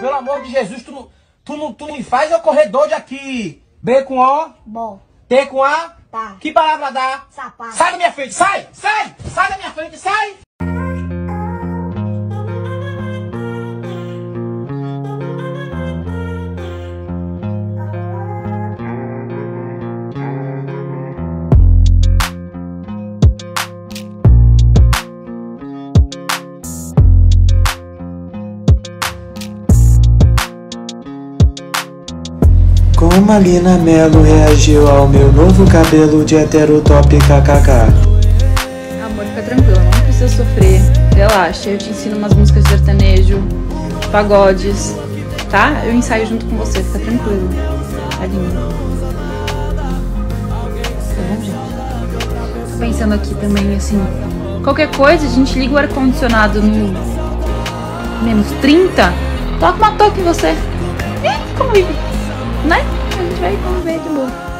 Pelo amor de Jesus, tu, não- tu, não, tu me faz eu correr doido aqui. B com O, Bom, T com A. tá. Que palavra dá? Sapato. Sai da minha frente, sai! Sai! Sai da minha frente, sai! Como a Lina Melo reagiu ao meu novo cabelo de heterotop kkk? Amor, fica tranquila, não precisa sofrer. Relaxa, eu te ensino umas músicas de sertanejo, pagodes, tá? Eu ensaio junto com você, fica tranquilo. Tá lindo. Tá bom, gente? Tô pensando aqui também, assim, qualquer coisa, a gente liga o ar-condicionado no menos 30, toca uma toque em você. E convive, né? A